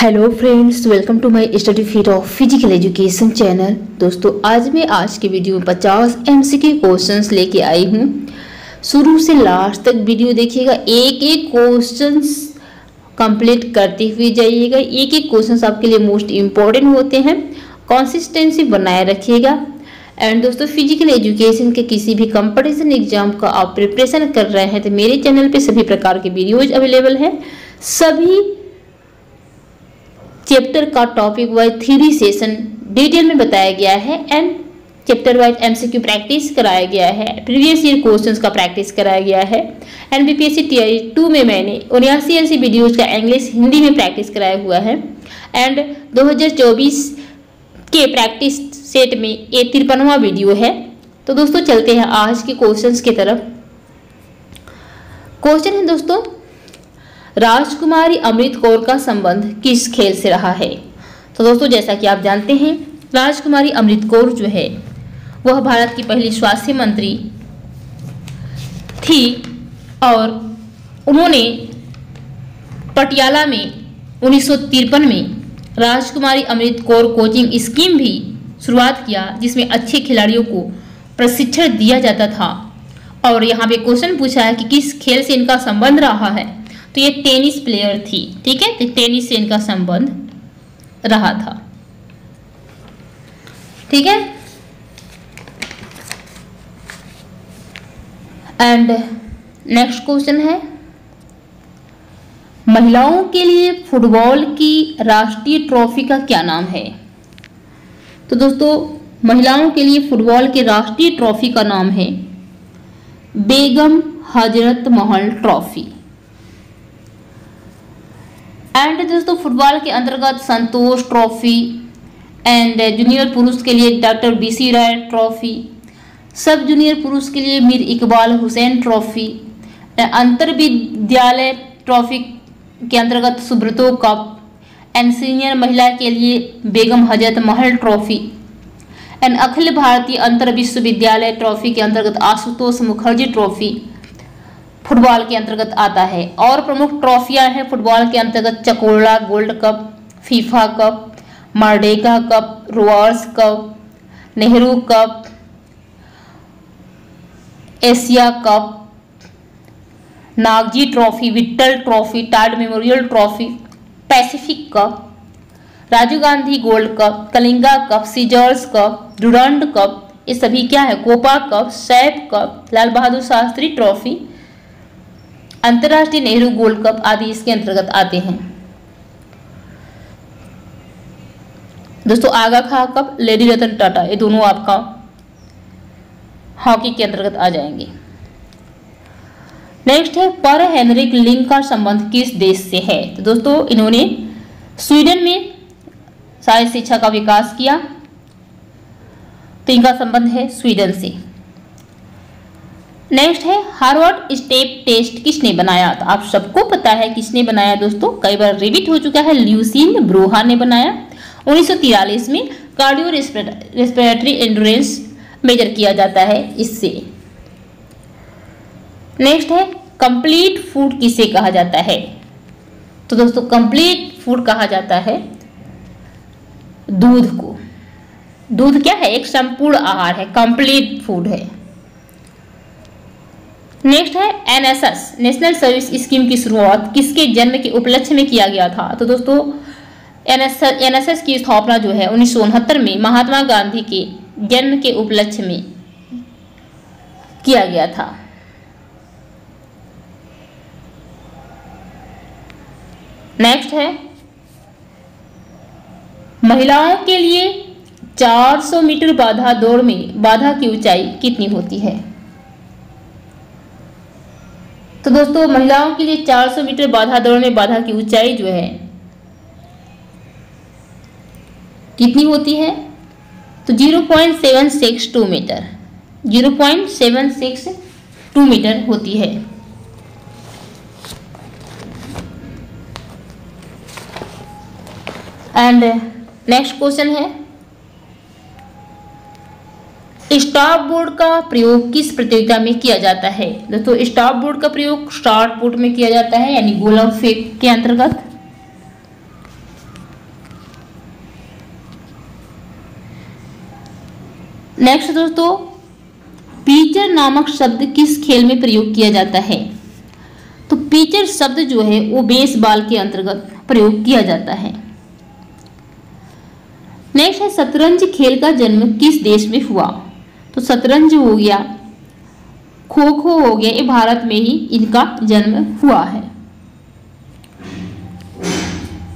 Hello friends welcome to my study feet of physical education channel दोस्तों, आज मैं आज के वीडियो में 50 एमसीक्यू क्वेश्चंस लेके आई हूँ। शुरू से लास्ट तक वीडियो देखिएगा। एक एक क्वेश्चंस कंप्लीट करते हुए जाइएगा। एक एक क्वेश्चंस आपके लिए मोस्ट इंपॉर्टेंट होते हैं। कंसिस्टेंसी बनाए रखिएगा। एंड दोस्तों फ़िज़िकल एजुकेशन के किसी भी कंपटीशन एग्ज़ाम का आप प्रिपरेशन कर रहे हैं तो मेरे चैनल पे सभी प्रकार के वीडियोज़ अवेलेबल हैं। सभी चैप्टर का topic wise three session detail में बताया गया है and chapter wise MCQ practice कराया गया है। प्रीवियस ईयर क्वेश्चंस का प्रैक्टिस कराया गया है। एंड बीपीएससी टीआई टू में मैंने उन्यासी ऐसी वीडियोज़ का इंग्लिश हिंदी में प्रैक्टिस कराया हुआ है। एंड 2024 के प्रैक्टिस सेट में ये तिरपनवा वीडियो है। तो दोस्तों चलते हैं आज के क्वेश्चंस की तरफ़। क्वेश्चन है दोस्तों राजकुमारी अमृत कौर का संबंध किस खेल से रहा है? तो दोस्तों, जैसा कि आप जानते हैं, राजकुमारी अमृत कौर जो है, वह भारत की पहली स्वास्थ्य मंत्री थी और उन्होंने पटियाला में उन्नीस सौ तिरपन में राजकुमारी अमृत कौर कोचिंग स्कीम भी शुरुआत किया, जिसमें अच्छे खिलाड़ियों को प्रशिक्षण दिया जाता था। और यहाँ पे क्वेश्चन पूछा है कि किस खेल से इनका संबंध रहा है? तो ये टेनिस प्लेयर थी, ठीक है? तो टेनिस से इनका संबंध रहा था। ठीक है? एंड नेक्स्ट क्वेश्चन है। महिलाओं के लिए फुटबॉल की राष्ट्रीय ट्रॉफी का क्या नाम है? तो दोस्तों, महिलाओं के लिए फुटबॉल के राष्ट्रीय ट्रॉफी का नाम है बेगम हज़रत महल ट्रॉफी एंड दोस्तों फुटबॉल के अंतर्गत संतोष ट्रॉफी एंड जूनियर पुरुष के लिए doctor B C Roy trophy सब जूनियर पुरुष के लिए मीर इकबाल हुसैन ट्रॉफी अंतर विद्यालय ट्रॉफी के अंतर्गत सुब्रतो कप एंड सीनियर महिला के लिए बेगम हज़रत महल ट्रॉफी एंड अखिल भारतीय अंतर विश्वविद्यालय ट्रॉफी के अंतर्गत आशुतोष मुखर्जी ट्रॉफी फुटबॉल के अंतर्गत आता है। और प्रमुख ट्रॉफियाँ हैं फुटबॉल के अंतर्गत Chakola gold cup, FIFA cup, Merdeka cup, Rovers cup, Nehru cup, Asia cup, Nagji trophy, Vittal trophy, Todd memorial trophy, Pacific cup, Rajiv Gandhi gold cup, Kalinga cup, Scissors cup Durand cup, ये सभी क्या है? Copa cup SAFF cup, Lal Bahadur Shastri trophy अंतर्राष्ट्रीय Nehru gold cup आदि इसके अंतर्गत आते हैं। दोस्तों, आगा खा कप, लेडी रतन टाटा, ये दोनों आपका हॉकी के अंतर्गत आ जाएँगे। नेक्स्ट है, पर हेनरिक लिंग का संबंध किस देश से है? तो दोस्तों, इन्होंने स्वीडन में साहित्य शिक्षा का विकास किया। तो इनका संबंध है स्वीडन से। नेक्स्ट है हार्वर्ड स्टेप टेस्ट किसने बनाया? तो आप सबको पता है किसने बनाया दोस्तों? कई बार रिविट हो चुका है ल्यूसिन ब्रोहा ने बनाया। 1943 में कार्डियो रेस्पिरेटरी एंडोरेंस मेजर किया जाता है इससे। नेक्स्ट है कंप्लीट फ़ूड किसे कहा जाता है? तो दोस्तों कंप्लीट फ़ूड कहा जाता है दूध को। दूध क्या है? एक संपूर्ण आहार है कंप्लीट फ़ूड है। नेक्स्ट है एनएसएस नेशनल सर्विस स्कीम की शुरुआत किसके जन्म के उपलक्ष्य में किया गया था? तो दोस्तों एनएसएस की स्थापना जो है उन्नीस सौ उनहत्तर में महात्मा गांधी के जन्म के उपलक्ष्य में किया गया था। नेक्स्ट है, महिलाओं के लिए 400 मीटर बाधा दौड़ में बाधा की ऊंचाई कितनी होती है? तो दोस्तों, महिलाओं के लिए 400 मीटर बाधा दौड़ में बाधा की ऊंचाई जो है, कितनी होती है? तो 0.762 मीटर 0.762 मीटर होती है। एंड नेक्स्ट क्वेश्चन है स्टॉप बोर्ड का प्रयोग किस प्रतियोगिता में किया जाता है? दोस्तों स्टॉप बोर्ड का प्रयोग शॉर्ट बोर्ड में किया जाता है, यानी गोलम फेक के अंतर्गत। नेक्स्ट दोस्तों पीचर नामक शब्द किस खेल में प्रयोग किया जाता है? तो पीचर शब्द जो है, वो बेस बाल के अंतर्गत प्रयोग किया जाता है। नेक्स्ट है, शतरंज खेल का जन्म किस देश में हुआ? तो शतरंज हो गया। खो खो हो गया, ये भारत में ही इनका जन्म हुआ है।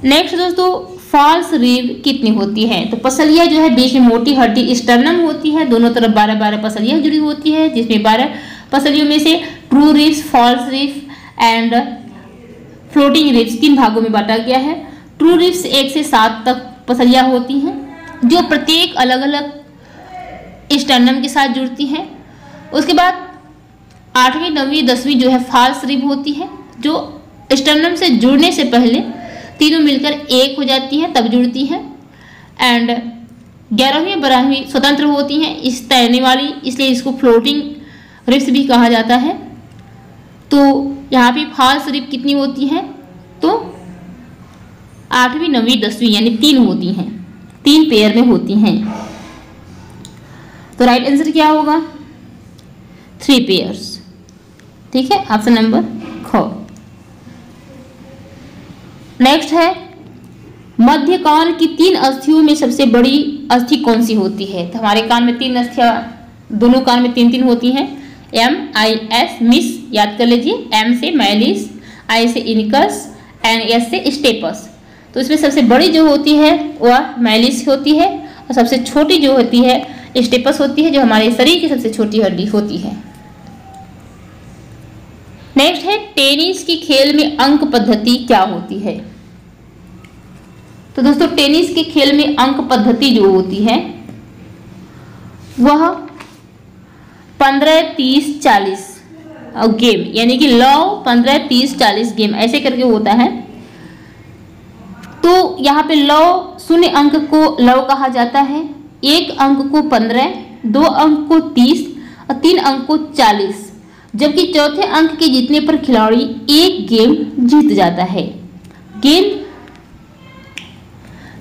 नेक्स्ट दोस्तों फॉल्स रीव कितनी होती है? तो पसलिया जो है, बीच में मोटी, हड्डी स्टर्नम होती है। दोनों तरफ़ बारह बारह पसलियाँ जुड़ी होती है, जिसमें बारह पसलियों में से true ribs false rib and floating ribs तीन भागों में बांटा गया है। ट्रू रिप्स एक से सात तक पसलियाँ होती हैं, जो प्रत्येक अलग अलग स्टर्नम के साथ जुड़ती हैं। उसके बाद आठवीं, नवीं, दसवीं जो है फॉल्स रिब होती है, जो स्टर्नम से जुड़ने से पहले तीनों मिलकर एक हो जाती हैं, तब जुड़ती हैं। एंड ग्यारहवीं, बारहवीं स्वतंत्र होती हैं, इस तैरने वाली, इसलिए इसको फ्लोटिंग रिप्स भी कहा जाता है। तो यहाँ पे फॉल्स रिप कितनी होती है? तो आठवीं, नवीं, दसवीं यानी तीन होती हैं, तीन पेयर में होती हैं। तो राइट आंसर क्या होगा? थ्री पेयर्स ठीक है? ऑप्शन नंबर ख नेक्स्ट है मध्य कान की तीन अस्थियों में सबसे बड़ी अस्थि कौन सी होती है? तो हमारे कान में तीन अस्थियाँ, दोनों कान में तीन तीन होती हैं। एम आई एस मिस याद कर लीजिए। एम से मैलिस आई से इनकस एंड एस से स्टेपस तो इसमें सबसे बड़ी जो होती है, वह मैलिस होती है और सबसे छोटी जो होती है स्टेपस होती है जो हमारे शरीर की सबसे छोटी हड्डी होती है। नेक्स्ट है, टेनिस की खेल में अंक पद्धति क्या होती है? तो दोस्तों, टेनिस के खेल में अंक पद्धति जो होती है, वह पंद्रह, तीस, चालीस गेम, यानी कि लव पंद्रह, तीस, चालीस गेम, ऐसे करके होता है। तो यहाँ पे लव शून्य अंक को लव कहा जाता है। एक अंक को पंद्रह, दो अंक को तीस और तीन अंक को चालीस। जबकि चौथे अंक के जीतने पर खिलाड़ी एक गेम जीत जाता है। गेंद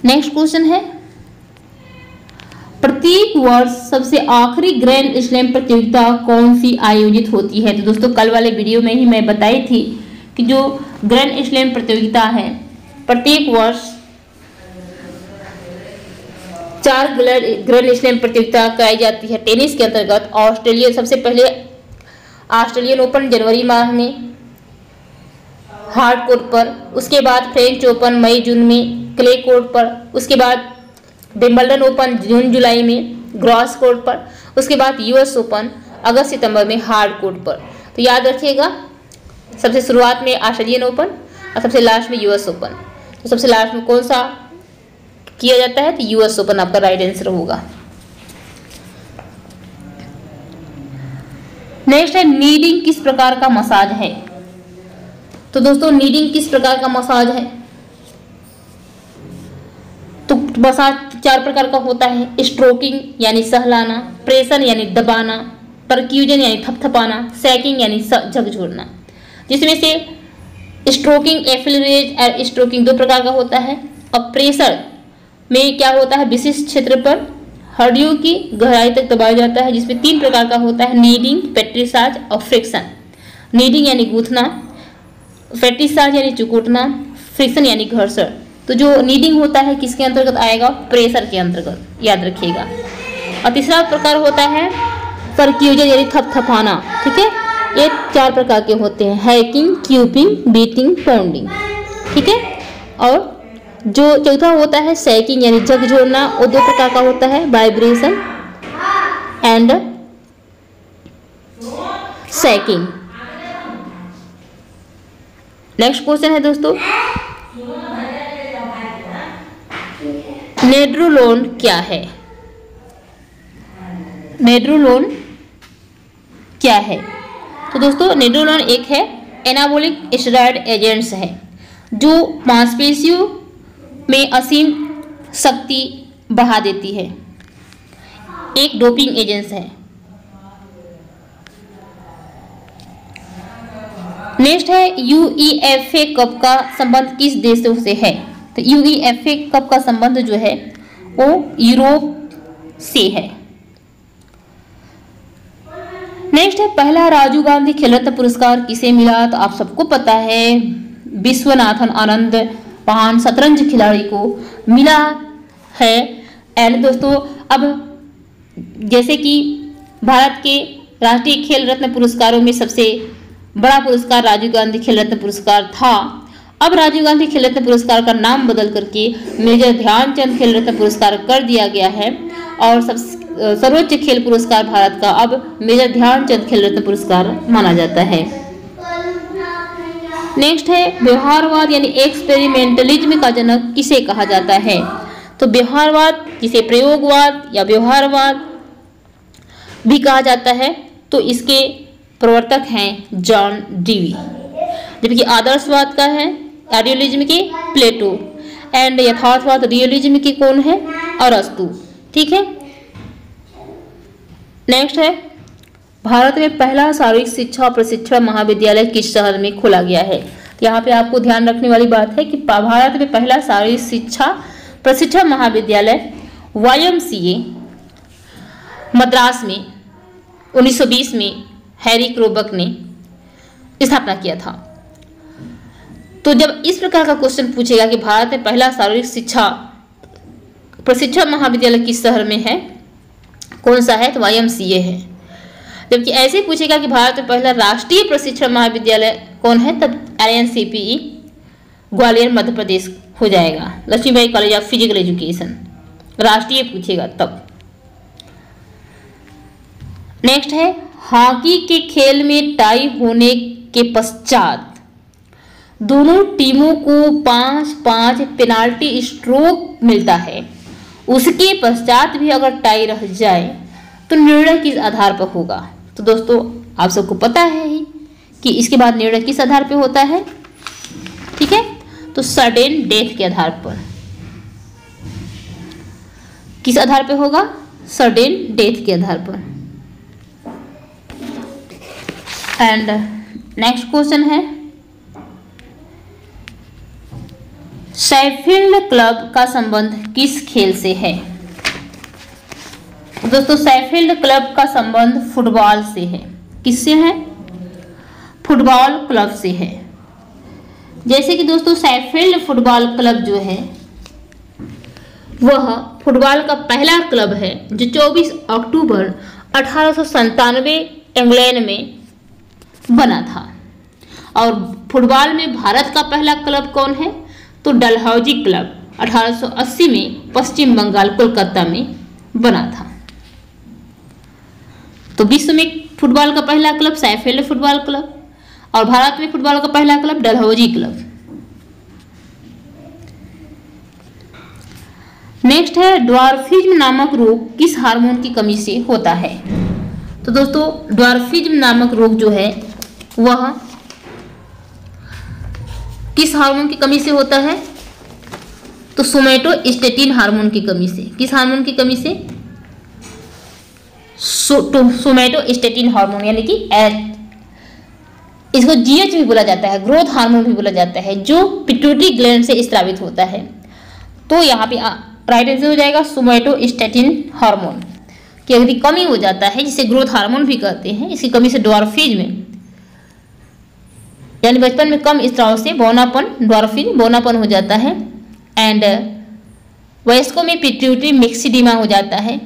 नेक्स्ट क्वेश्चन है। प्रत्येक वर्ष सबसे आखिरी ग्रैंड स्लैम प्रतियोगिता कौन सी आयोजित होती है? तो दोस्तों, कल वाले वीडियो में ही मैं बताई थी कि जो ग्रैंड स्लैम प्रतियोगिता है, प्रत्येक वर्ष चार ग्रैंड स्लैम प्रतियोगिता कराई जाती है। टेनिस के अंतर्गत ऑस्ट्रेलिया सबसे पहले ऑस्ट्रेलियन ओपन जनवरी माह में हार्ड कोर्ट पर, उसके बाद फ्रेंच ओपन मई, जून में क्ले कोर्ट पर, उसके बाद विम्बलडन ओपन जून, जुलाई में ग्रॉस कोर्ट पर, उसके बाद यूएस ओपन अगस्त, सितंबर में हार्ड कोर्ट पर। तो याद रखिएगा, सबसे शुरुआत में ऑस्ट्रेलियन ओपन और सबसे लास्ट में यूएस ओपन। तो सबसे लास्ट में कौन सा किया जाता है तो यूएस ओपन आपका राइट आंसर होगा। नेक्स्ट है नीडिंग किस प्रकार का मसाज है? तो दोस्तों नीडिंग किस प्रकार का मसाज है? तो मसाज चार प्रकार का होता है स्ट्रोकिंग यानी सहलाना, प्रेशन यानी दबाना परक्यूजन यानी थपथपाना सैकिंग यानी झकझोरना जिसमें से स्ट्रोकिंग एफिलरेज और स्ट्रोकिंग दो प्रकार का होता है, और प्रेशर में क्या होता है? विशिष्ट क्षेत्र पर हड्डियों की गहराई तक दबाया जाता है, जिसमें तीन प्रकार का होता है नीडिंग पेट्रिसाज और फ्रिक्शन नीडिंग यानी गूथना फेट्रिसाज यानी चुकुटना फ्रिक्शन यानी घर्षण. तो जो नीडिंग होता है, किसके अंतर्गत आएगा? प्रेशर के अंतर्गत. याद रखिएगा. और तीसरा प्रकार होता है परक्यूजन यानी थपथपाना. ठीक है? ये चार प्रकार के होते हैं. हैकिंग क्यूपिंग बीटिंग पाउंडिंग ठीक है? और जो चौथा होता है सैकिंग यानी जग जोड़ना, वो दो प्रकार का होता है vibration and shaking next question है दोस्तों। नेड्रोलोन क्या है? नेड्रोलोन क्या है? तो दोस्तों, नेड्रोलोन एक है एनाबोलिक स्टेरॉयड एजेंट्स है, जो मांसपेशियों में असीम शक्ति बढ़ा देती है। एक डोपिंग एजेंस है। नेक्स्ट है, यूईएफए कप का संबंध किस देशों से है? तो यूईएफए कप का संबंध जो है, वो यूरोप से है। नेक्स्ट है, पहला राजीव गांधी खेलरत्न पुरस्कार किसे मिला? तो आप सबको पता है, विश्वनाथन आनंद महान शतरंज खिलाड़ी को मिला है। एंड दोस्तों, अब जैसे कि भारत के राष्ट्रीय खेल रत्न पुरस्कारों में सबसे बड़ा पुरस्कार राजीव गांधी खेल रत्न पुरस्कार था। अब राजीव गांधी खेल रत्न पुरस्कार का नाम बदल करके मेजर ध्यानचंद खेल रत्न पुरस्कार कर दिया गया है। और सब सर्वोच्च खेल पुरस्कार भारत का अब मेजर ध्यानचंद खेल रत्न पुरस्कार माना जाता है। नेक्स्ट है, व्यवहारवाद यानी एक्सपेरिमेंटलिज्म का जनक किसे कहा जाता है? तो व्यवहारवाद जिसे प्रयोगवाद या व्यवहारवाद भी कहा जाता है तो इसके प्रवर्तक हैं जॉन डीवी। जबकि आदर्शवाद का है, आइडियोलिज्म के प्लेटो। एंड यथार्थवाद रियलिज्म के कौन है? अरस्तु। ठीक है? नेक्स्ट है भारत में पहला शारीरिक शिक्षा और प्रशिक्षण महाविद्यालय किस शहर में खोला गया है? तो यहाँ पे आपको ध्यान रखने वाली बात है कि भारत में पहला शारीरिक शिक्षा प्रशिक्षण महाविद्यालय वाई मद्रास में 1920 में हैरी क्रोबक ने स्थापना किया था। तो जब इस प्रकार का क्वेश्चन पूछेगा कि भारत में पहला शारीरिक शिक्षा प्रशिक्षण महाविद्यालय किस शहर में है? कौन सा है? तो वाईएमसीए है। जबकि ऐसे पूछेगा कि भारत में पहला राष्ट्रीय प्रशिक्षण महाविद्यालय कौन है, तब एल ग्वालियर मध्य प्रदेश हो जाएगा। Lakshmibai college of physical education. राष्ट्रीय पूछेगा तब। नेक्स्ट है, हॉकी के खेल में टाई होने के पश्चात दोनों टीमों को पाँच पाँच पेनाल्टी स्ट्रोक मिलता है। उसके पश्चात भी अगर टाई रह जाए तो निर्णय किस आधार पर होगा? तो दोस्तों, आप सबको पता है ही कि इसके बाद निर्णय किस आधार पर होता है? ठीक है? तो सडेन डेथ के आधार पर। किस आधार पर होगा? सडेन डेथ के आधार पर। एंड नेक्स्ट क्वेश्चन है। सैफील्ड क्लब का संबंध किस खेल से है? दोस्तों सैफील्ड क्लब का संबंध फुटबॉल से है। किससे है? फुटबॉल क्लब से है। जैसे कि दोस्तों सैफील्ड फुटबॉल क्लब जो है, वह फुटबॉल का पहला क्लब है, जो 24 अक्टूबर अठारह इंग्लैंड में बना था। और फुटबॉल में भारत का पहला क्लब कौन है? तो डलहौजी क्लब 1880 में पश्चिम बंगाल, कोलकाता में बना था। तो विश्व में फुटबॉल का पहला क्लब सैफेल्ड फुटबॉल क्लब और भारत में फुटबॉल का पहला क्लब डलहौजी क्लब। नेक्स्ट है ड्वार्फिज्म नामक रोग किस हार्मोन की कमी से होता है? तो दोस्तों ड्वार्फिज्म नामक रोग जो है, वह किस हार्मोन की कमी से होता है? तो सोमेटो स्टेटिन हार्मोन की कमी से। किस हार्मोन की कमी से? सोमेटो स्टेटिन हार्मोन यानी कि एच इसको जीएच भी बोला जाता है ग्रोथ हार्मोन भी बोला जाता है, जो पिट्यूटरी ग्लैंड से स्त्रावित होता है। तो यहाँ पे राइट आंसर हो जाएगा सोमेटो स्टेटिन हार्मोन की यदि कमी हो जाता है, जिसे ग्रोथ हार्मोन भी कहते हैं, इसकी कमी से ड्वार्फिज में। यानी बचपन में कम स्त्राव से बोनापन ड्वार्फिज बोनापन हो जाता है। एंड वयस्कों में पिट्यूटरी मिक्सीडिमा हो जाता है।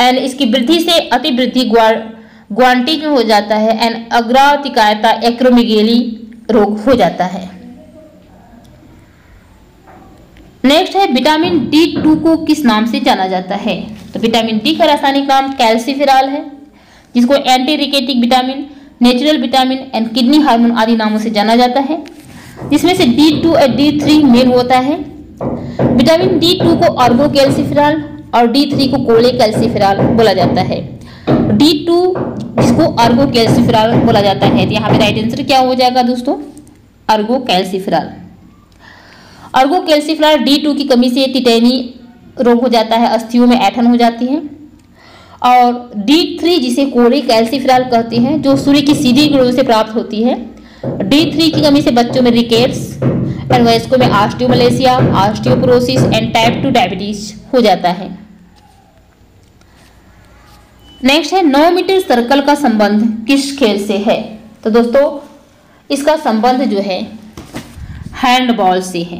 एंड इसकी वृद्धि से अतिवृद्धि में हो जाता है एंड अग्रातिकायता एक्रोमिगेली रोग हो जाता है। नेक्स्ट है विटामिन डी टू को किस नाम से जाना जाता है? तो विटामिन डी का रासायनिक नाम कैल्सीफिराल है, जिसको anti rachitic vitamin natural vitamin and kidney hormone आदि नामों से जाना जाता है। जिसमें से डी टू और डी थ्री मेन होता है। विटामिन डी टू को ऑर्गो कैल्सीफिराल और डी थ्री को कोले कैल्सीफिराल बोला जाता है। डी टू जिसको अर्गो कैल्सीफिराल बोला जाता है तो यहाँ पे राइट आंसर क्या हो जाएगा दोस्तों? Ergocalciferol. Ergocalciferol D two की कमी से टिटेनी रोग हो जाता है, अस्थियों में ऐठन हो जाती है। और डी थ्री जिसे कोले कैल्सीफिराल कहते हैं, जो सूर्य की सीधी ग्रोह से प्राप्त होती है डी थ्री की कमी से बच्चों में रिकेट्स, एंड वयस्कों में osteomalacia osteoporosis and type two diabetes हो जाता है। नेक्स्ट है नौ मीटर सर्कल का संबंध किस खेल से है? तो दोस्तों, इसका संबंध जो है हैंडबॉल से है।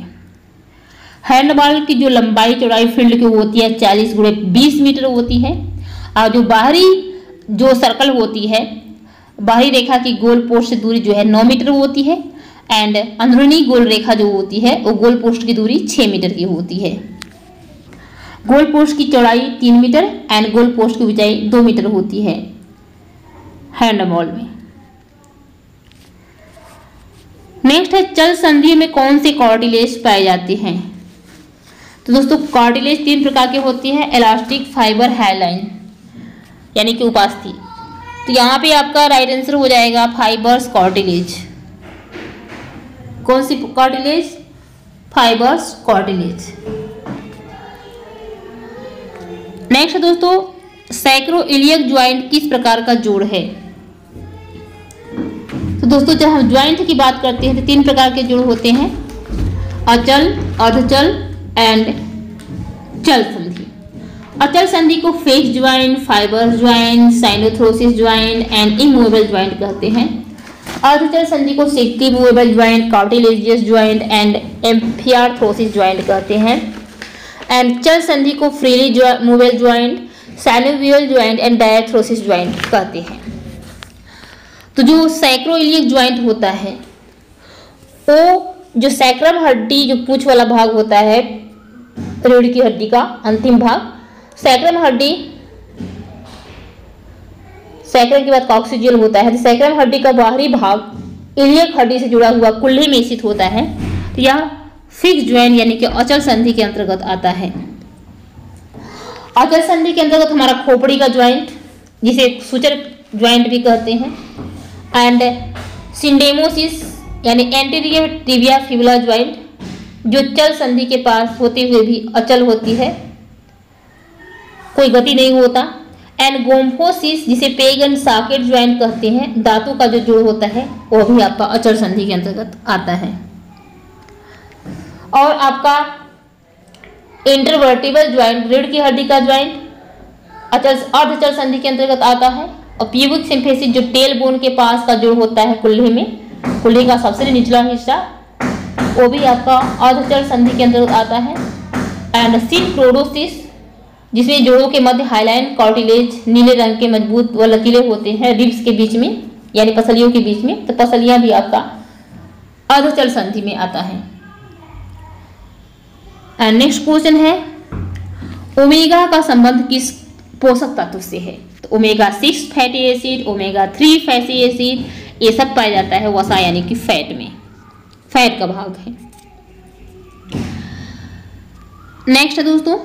हैंडबॉल की जो लंबाई, चौड़ाई फ़ील्ड की होती है चालीस गुड़े बीस मीटर होती है। और जो बाहरी जो सर्कल होती है, बाहरी रेखा की गोल पोस्ट से दूरी जो है नौ मीटर होती है। एंड अंदरूनी गोल रेखा जो होती है, वो गोल पोस्ट की दूरी छः मीटर की होती है। गोल पोस्ट की चौड़ाई तीन मीटर एंड गोल पोस्ट की ऊंचाई दो मीटर होती है। हैंडबॉल में? नेक्स्ट है, चल संधि में कौन से कॉर्डिलेज पाए जाते हैं? तो दोस्तों कॉर्डिलेज तीन प्रकार के होती हैं इलास्टिक फाइबर हाईलाइन यानी कि उपास्थि। तो यहाँ पे आपका राइट आंसर हो जाएगा फाइबर्स कॉर्डिलेज कौन सी कॉर्डिलेज फाइबर्स कॉर्डिलेज नेक्स्ट दोस्तों सैक्रो इलियक ज्वाइंट किस प्रकार का जोड़ है? तो दोस्तों, जब हम ज्वाइंट की बात करते हैं तो तीन प्रकार के जोड़ होते हैं। अचल, अर्धचल एंड चल संधि। अचल संधि को fixed joint, fibre joint, synarthrosis joint and immovable joint कहते हैं। अर्धचल संधि को सिक्की movable joint, cartilaginous joint and amphiarthrosis joint कहते हैं। एंड चल संधि को freely movable joint synovial joint and diarthrosis joint कहते हैं। तो जो सैक्रोइलियक ज्वाइंट होता है, वो जो सैक्रम हड्डी जो पूछ वाला भाग होता है रीढ़ की हड्डी का अंतिम भाग सैक्रम हड्डी सैक्रम के बाद कॉक्सिजियल होता है तो सैक्रम हड्डी का बाहरी भाग इलियक हड्डी से जुड़ा हुआ कुल्ले में स्थित होता है। तो यह फिक्स ज्वाइंट यानी कि अचल संधि के अंतर्गत आता है। अचल संधि के अंतर्गत हमारा खोपड़ी का ज्वाइंट जिसे सुचर ज्वाइंट भी कहते हैं एंड सिंडेमोसिस यानी एंटीरियर टिबिया फिबुला ज्वाइंट जो चल संधि के पास होते हुए भी अचल होती है। कोई गति नहीं होता। एंड गोम्फोसिस जिसे पेगन साकेट ज्वाइंट कहते हैं दांतों का जो जोड़ होता है, वो भी आपका अचल संधि के अंतर्गत आता है। और आपका इंटरवर्टिबल ज्वाइंट रीढ़ की हड्डी का ज्वाइंट अचल अर्धचल संधि के अंतर्गत आता है। और प्यूबिक सिंफेसिस जो टेल बोन के पास का जोड़ होता है कुल्ले में कुल्ले का सबसे निचला हिस्सा, वो भी आपका अर्धचल संधि के अंतर्गत आता है। एंड सिनक्रोडोसिस जिसमें जोड़ों के मध्य हाईलाइन कॉर्टिलेज नीले रंग के मज़बूत व लकीले होते हैं रिब्स के बीच में, यानी पसलियों के बीच में तो पसलियाँ भी आपका अर्धचल संधि में आता है। नेक्स्ट क्वेश्चन है ओमेगा का संबंध किस पोषक तत्व से है? तो omega six fatty acid omega three fatty acid ये सब पाया जाता है वसा यानी कि फैट में। फैट का भाग है। नेक्स्ट है दोस्तों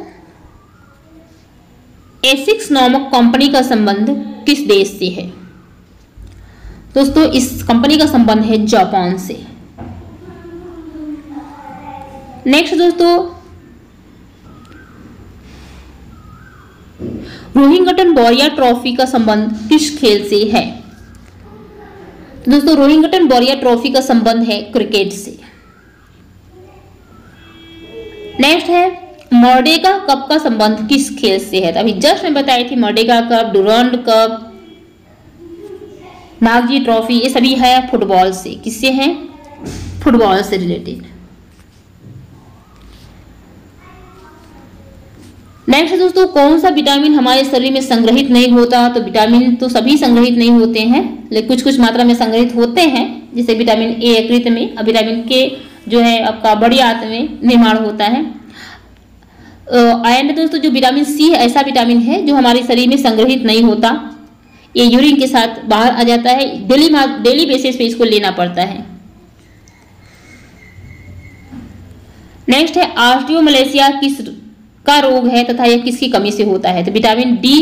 एसिक्स नामक कंपनी का संबंध किस देश से है? दोस्तों, इस कंपनी का संबंध है जापान से। नेक्स्ट दोस्तों रोहिंगटन बोरिया ट्रॉफी का संबंध किस खेल से है? तो दोस्तों, रोहिंगटन बोरिया ट्रॉफी का संबंध है क्रिकेट से। नेक्स्ट है, मॉर्डेगा कप का संबंध किस खेल से है? तो अभी जस्ट मैं बताई थी, Merdeka cup, Durand cup, Nagji trophy, ये सभी है फुटबॉल से। किससे हैं? फुटबॉल से रिलेटेड। नेक्स्ट दोस्तों कौन सा विटामिन हमारे शरीर में संग्रहित नहीं होता? तो विटामिन तो सभी संग्रहित नहीं होते हैं, लेकिन कुछ कुछ मात्रा में संग्रहित होते हैं, जैसे विटामिन ए यकृत में और विटामिन के जो है आपका बड़ी आंत में निर्माण होता है। एंड दोस्तों, जो विटामिन सी है, ऐसा विटामिन है जो हमारे शरीर में संग्रहित नहीं होता। ये यूरिन के साथ बाहर आ जाता है, डेली डेली बेसिस पे इसको लेना पड़ता है। नेक्स्ट है आस्टियो मलेशिया किस का रोग है तथा यह किसकी कमी से होता है? तो विटामिन डी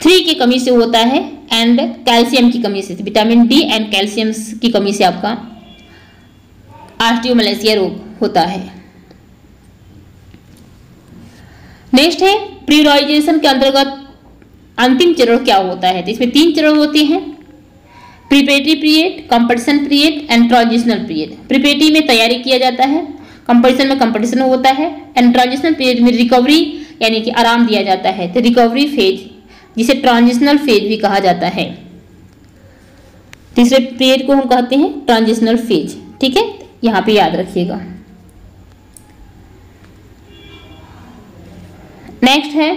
थ्री की कमी से होता है एंड कैल्शियम की कमी से। विटामिन डी एंड कैल्शियम की कमी से आपका आस्टियोमलेसिया रोग होता है। नेक्स्ट है प्रीराइजेशन के अंतर्गत अंतिम चरण क्या होता है? तो इसमें तीन चरण होते हैं। Preparatory period competition period and transitional period preparatory में तैयारी किया जाता है। कंपटीशन में कंपटीशन होता है। एंड ट्रांजिशनल पीरियड में रिकवरी यानी कि आराम दिया जाता है। तो रिकवरी फ़ेज़ जिसे ट्रांजिशनल फ़ेज़ भी कहा जाता है। तीसरे पीरियड को हम कहते हैं ट्रांजिशनल फ़ेज़ ठीक है? यहाँ पे याद रखिएगा। नेक्स्ट है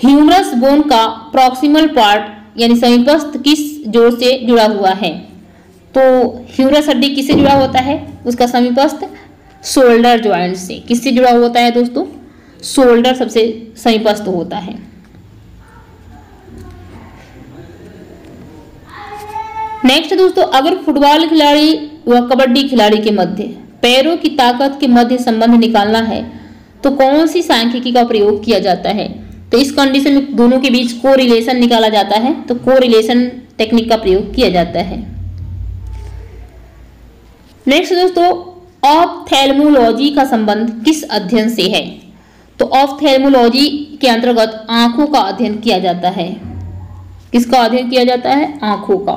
ह्यूमरस बोन का प्रॉक्सिमल पार्ट यानी समीपस्थ किस जोड़ से जुड़ा हुआ है? तो ह्यूमरस हड्डी किससे जुड़ा होता है? उसका समीपस्थ शोल्डर ज्वाइंट से। किससे जुड़ा होता है दोस्तों? शोल्डर सबसे समीपस्थ होता है। नेक्स्ट दोस्तों, अगर फुटबॉल खिलाड़ी व कबड्डी खिलाड़ी के मध्य पैरों की ताकत के मध्य संबंध निकालना है तो कौन सी सांख्यिकी का प्रयोग किया जाता है? तो इस कंडीशन में दोनों के बीच को रिलेशन निकाला जाता है तो को रिलेशन टेक्निक का प्रयोग किया जाता है। नेक्स्ट दोस्तों ऑप्थेल्मोलॉजी का संबंध किस अध्ययन से है? तो ऑप्थेल्मोलॉजी के अंतर्गत आँखों का अध्ययन किया जाता है। किसका अध्ययन किया जाता है? आँखों का।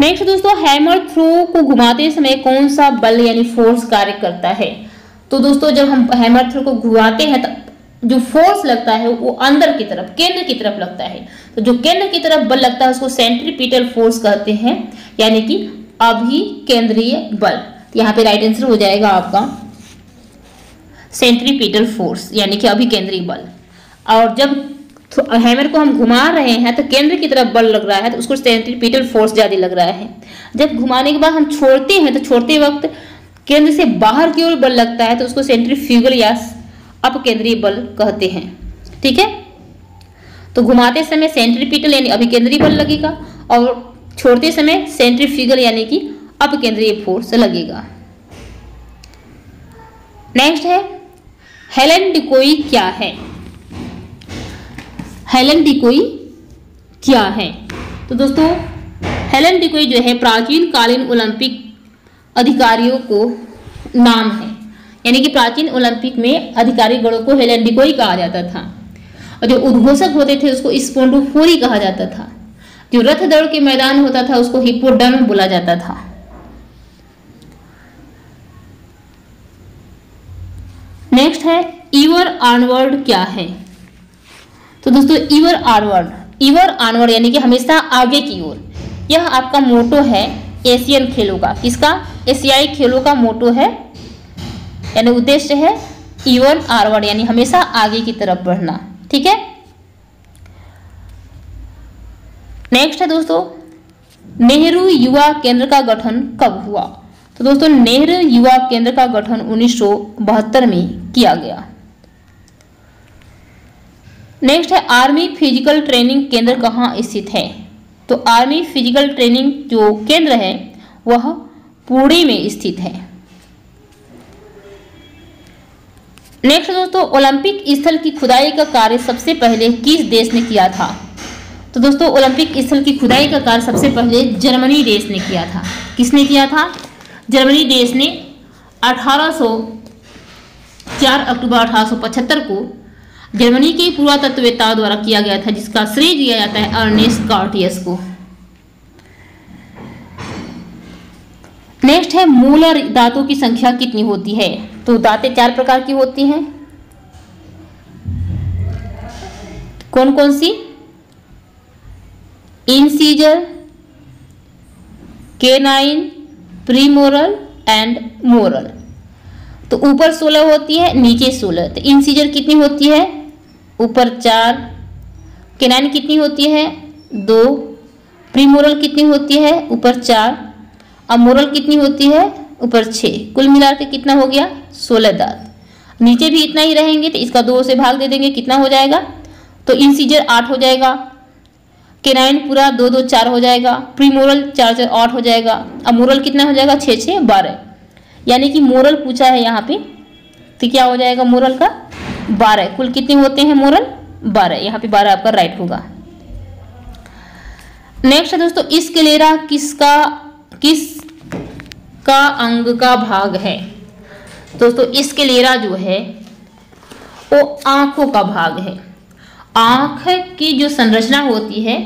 नेक्स्ट दोस्तों हैमर थ्रो को घुमाते समय कौन सा बल यानी फोर्स कार्य करता है? तो दोस्तों, जब हम हैमर थ्रो को घुमाते हैं तो जो फोर्स लगता है, वो अंदर की तरफ़, केंद्र की तरफ़ लगता है। तो जो केंद्र की तरफ़ बल लगता है, उसको सेंट्रीपिटल फोर्स कहते हैं। यानी कि अभी केंद्रीय बल। यहाँ पे राइट आंसर हो जाएगा आपका सेंट्रीपिटल फोर्स यानी कि अभी केंद्रीय बल। और जब हैमर को हम घुमा रहे हैं तो केंद्र की तरफ़ बल लग रहा है तो उसको सेंट्रीपिटल फोर्स ज़्यादा लग रहा है। जब घुमाने के बाद हम छोड़ते हैं तो छोड़ते वक्त केंद्र से बाहर की ओर बल लगता है तो उसको सेंट्रीफ्यूगल या अप केंद्रीय बल कहते हैं। ठीक है? तो घुमाते समय सेंट्रीपिटल यानी अभिकेंद्रीय बल लगेगा, और छोड़ते समय सेंट्रीफ्यूगल यानी कि अप केंद्रीय फोर्स लगेगा। नेक्स्ट है हेलन डिकोई क्या है? हेलन डिकोई क्या है? तो दोस्तों हेलन डिकोई जो है प्राचीन कालीन ओलंपिक अधिकारियों को नाम है। यानी कि प्राचीन ओलंपिक में अधिकारी गणों को हेलन डिकोई कहा जाता था। और जो उद्घोषक होते थे, उसको स्पोंडोफोरी कहा जाता था। जो रथ दौड़ के मैदान होता था, उसको हिपोडम बोला जाता था। नेक्स्ट है ईवर आनवर्ड क्या है? तो दोस्तों ईवर आनवर्ड ईवर आनवर्ड यानी कि हमेशा आगे की ओर। यह आपका मोटो है एशियन खेलों का। किसका? एशियाई खेलों का मोटो है। यानी उद्देश्य है इवन आरवर्ड यानी हमेशा आगे की तरफ़ बढ़ना। ठीक है? नेक्स्ट है दोस्तों, नेहरू युवा केंद्र का गठन कब हुआ? तो दोस्तों, नेहरू युवा केंद्र का गठन उन्नीस सौ बहत्तर में किया गया। नेक्स्ट है आर्मी फ़िज़िकल ट्रेनिंग केंद्र कहाँ स्थित है? तो आर्मी फ़िज़िकल ट्रेनिंग जो केंद्र है, वह पुणे में स्थित है। नेक्स्ट दोस्तों ओलंपिक स्थल की खुदाई का कार्य सबसे पहले किस देश ने किया था? तो दोस्तों, ओलंपिक स्थल की खुदाई का कार्य सबसे पहले जर्मनी देश ने किया था। किसने किया था? जर्मनी देश ने 1800 4 अक्टूबर 1875 को जर्मनी के पुरातत्ववेत्ताओं द्वारा किया गया था, जिसका श्रेय दिया जाता है अर्नेस्ट कार्टियस को। नेक्स्ट है, मूलर दांतों की संख्या कितनी होती है? तो दांतें चार प्रकार की होती हैं। कौन कौन सी? Incisor canine premolar and molar तो ऊपर सोलह होती है, नीचे सोलह। तो इनसीजर कितनी होती है? ऊपर चार। केनाइन कितनी होती है? दो। प्रीमोरल कितनी होती है? ऊपर चार। और मोरल कितनी होती है? ऊपर छः कुल मिला के कितना हो गया? सोलह दांत। नीचे भी इतना ही रहेंगे तो इसका दो से भाग दे देंगे, कितना हो जाएगा? तो इंसीजर आठ हो जाएगा। केनाइन पूरा दो दो चार हो जाएगा प्री मोरल चार चार आठ हो जाएगा। अब मोरल कितना हो जाएगा? छः छः बारह। यानी कि मोरल पूछा है यहाँ पे तो क्या हो जाएगा मोरल का? बारह। कुल कितने होते हैं मोरल? बारह। यहाँ पे बारह आपका राइट होगा। नेक्स्ट है दोस्तों इसकलेरा किसका, किस का अंग का भाग है? दोस्तों इसके लेरा जो है, वो आँखों का भाग है। आँख की जो संरचना होती है,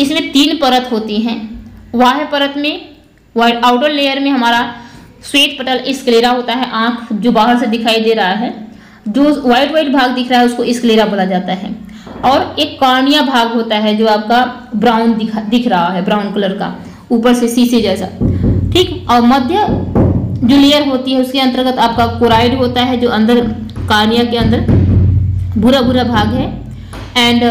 इसमें तीन परत होती हैं। वाह परत में वाइट आउटर लेयर में हमारा स्वेट पटल स्क्लेरा होता है, आँख जो बाहर से दिखाई दे रहा है, जो व्हाइट व्हाइट भाग दिख रहा है, उसको स्क्लेरा बोला जाता है। और एक कॉर्निया भाग होता है, जो आपका ब्राउन दिख दिख रहा है ब्राउन कलर का, ऊपर से शीशे जैसा। ठीक, और मध्य जो लेयर होती है, उसके अंतर्गत आपका कोराइड होता है, जो अंदर कार्निया के अंदर भूरा भूरा भाग है। And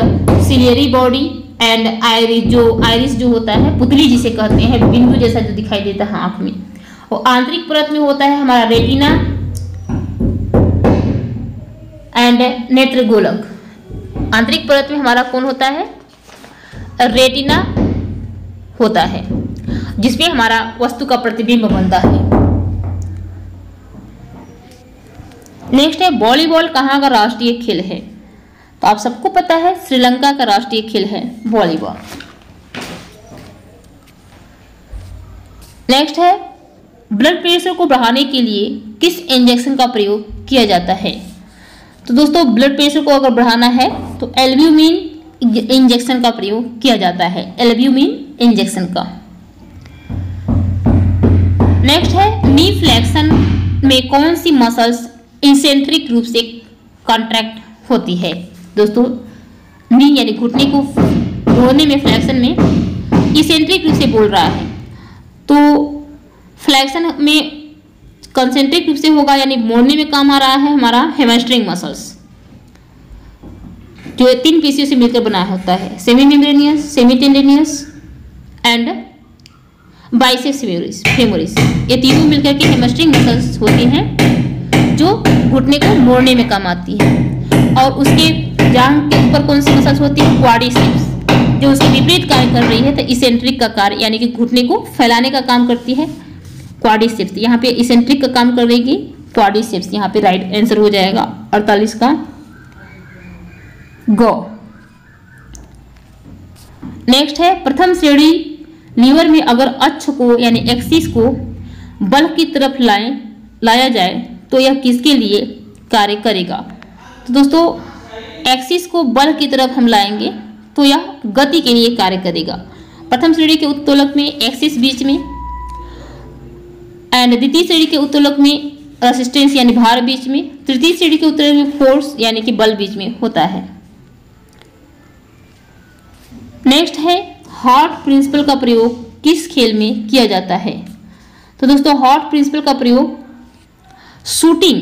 ciliary body and iris जो आयरिस जो होता है, पुतली जिसे कहते हैं, बिंदु जैसा जो दिखाई देता है आँख में। और आंतरिक परत में होता है हमारा रेटिना एंड नेत्र गोलक। आंतरिक परत में हमारा कौन होता है? रेटिना होता है, जिसमें हमारा वस्तु का प्रतिबिंब बनता है। नेक्स्ट है वॉलीबॉल कहाँ का राष्ट्रीय खेल है? तो आप सबको पता है, श्रीलंका का राष्ट्रीय खेल है वॉलीबॉल। नेक्स्ट है ब्लड प्रेशर को बढ़ाने के लिए किस इंजेक्शन का प्रयोग किया जाता है? तो दोस्तों ब्लड प्रेशर को अगर बढ़ाना है तो एल्ब्यूमिन इंजेक्शन का प्रयोग किया जाता है। एल्ब्यूमिन इंजेक्शन का। नेक्स्ट है नी फ्लेक्शन में कौन सी मसल्स इंसेंट्रिक रूप से कॉन्ट्रैक्ट होती है? दोस्तों नी यानी घुटने को मोड़ने में फ्लैक्शन में इसेंट्रिक रूप से बोल रहा है। तो फ्लैक्शन में कंसेंट्रिक रूप से होगा, यानी मोड़ने में काम आ रहा है हमारा हेमस्ट्रिंग मसल्स जो तीन पीसीओ से मिलकर बना होता है semimembranosus semitendinosus and biceps femoris ये तीनों मिलकर के हेमस्ट्रिंग मसल्स होती हैं, जो घुटने को मोड़ने में काम आती है। और उसके जांग के ऊपर कौन सी मसल्स होती है? क्वाड्रिसेप्स जो उसके विपरीत कार्य कर रही है तो इसेंट्रिक का कार्य, यानी कि घुटने को फैलाने का काम करती है। क्वाड्रिसेप्स यहाँ पे इसेंट्रिक का काम कर रहेगी क्वाड्रिसेप्स यहाँ पे राइट आंसर हो जाएगा। अड़तालीस का। गो नेक्स्ट है, प्रथम श्रेणी। लीवर में अगर अक्ष को, यानी एक्सिस को बल की तरफ़ लाए, लाया जाए तो यह किसके लिए कार्य करेगा? तो दोस्तों एक्सिस को बल की तरफ़ हम लाएँगे तो यह गति के लिए कार्य करेगा। प्रथम श्रेणी के उत्तोलक में एक्सिस बीच में एंड द्वितीय श्रेणी के उत्तोलक में रेसिस्टेंस यानी भार बीच में, तृतीय श्रेणी के उत्तोलक में फोर्स यानी कि बल बीच में होता है। नेक्स्ट है हॉट प्रिंसिपल का प्रयोग किस खेल में किया जाता है? तो दोस्तों हॉट प्रिंसिपल का प्रयोग शूटिंग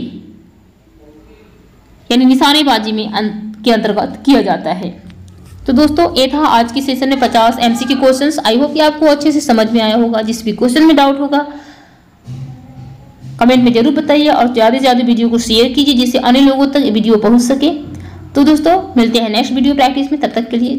यानी निशानेबाजी में के अंतर्गत किया जाता है। तो दोस्तों, ये था आज की सेशन में 50 एमसीक्यू क्वेश्चंस आई होप कि आपको अच्छे से समझ में आया होगा। जिस भी क्वेश्चन में डाउट होगा कमेंट में ज़रूर बताइए और ज़्यादा से ज़्यादा वीडियो को शेयर कीजिए, जिससे अन्य लोगों तक वीडियो पहुँच सके। तो दोस्तों, मिलते हैं नेक्स्ट वीडियो प्रैक्टिस में। तब तक के लिए